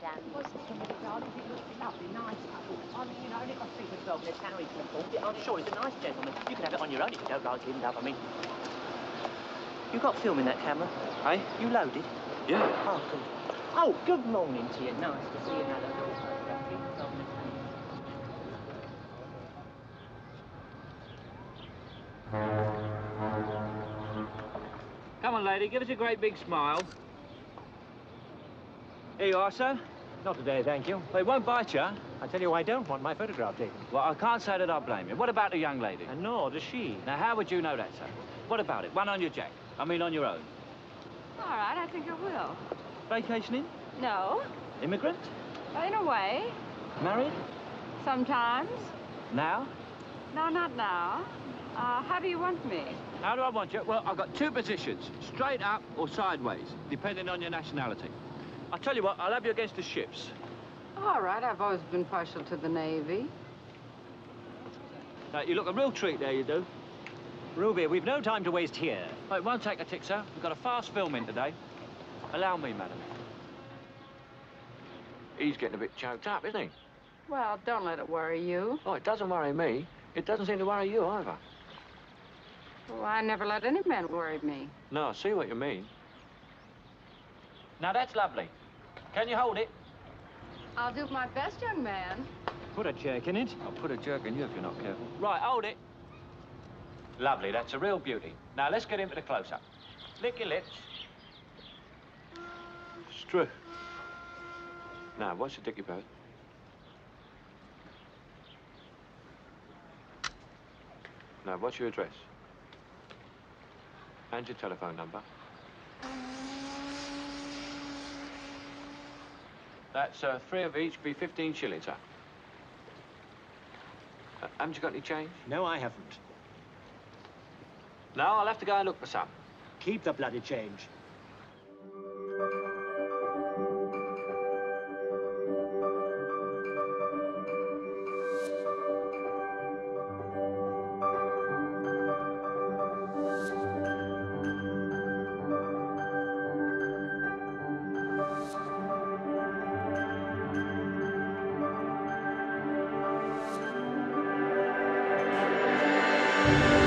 Dan. What's the matter, darling? It looks lovely, nice. I mean, you know, if I speak as well, there's Tannery can afford it. I'm sure he's a nice gentleman. You can have it on your own if you don't like him, love. I mean, you got film in that camera? Hey? You loaded? Yeah. Oh, good. Oh, good morning to you. Nice to see you, Madam. Come on, lady, give us a great big smile. Here you are, sir. Not today, thank you. They won't bite you. I tell you, I don't want my photograph taken. Well, I can't say that I blame you. What about the young lady? And nor does she. Now, how would you know that, sir? What about it? One on your jack. I mean, on your own. All right, I think I will. Vacationing? No, Immigrant? in a way. Married? Sometimes. Now? No, not now. Uh, how do you want me? How do I want you? Well, I've got two positions, straight up or sideways, depending on your nationality. I'll tell you what, I'll have you against the ships. All right, I've always been partial to the Navy. Now, you look a real treat there, you do. Ruby, we've no time to waste here. Wait, won't take a tick, sir. We've got a fast film in today. Allow me, madam. He's getting a bit choked up, isn't he? Well, don't let it worry you. Oh, it doesn't worry me. It doesn't seem to worry you either. Well, I never let any man worry me. No, I see what you mean. Now, that's lovely. Can you hold it? I'll do my best, young man. Put a jerk in it. I'll put a jerk in you if you're not careful. Right, hold it. Lovely, that's a real beauty. Now, let's get into the close-up. Lick your lips. It's true. Now, what's your dicky bird? Now, what's your address? And your telephone number. That's uh, three of each, be 15 shillings, sir. Uh, haven't you got any change? No, I haven't. Now I'll have to go and look for some. Keep the bloody change. you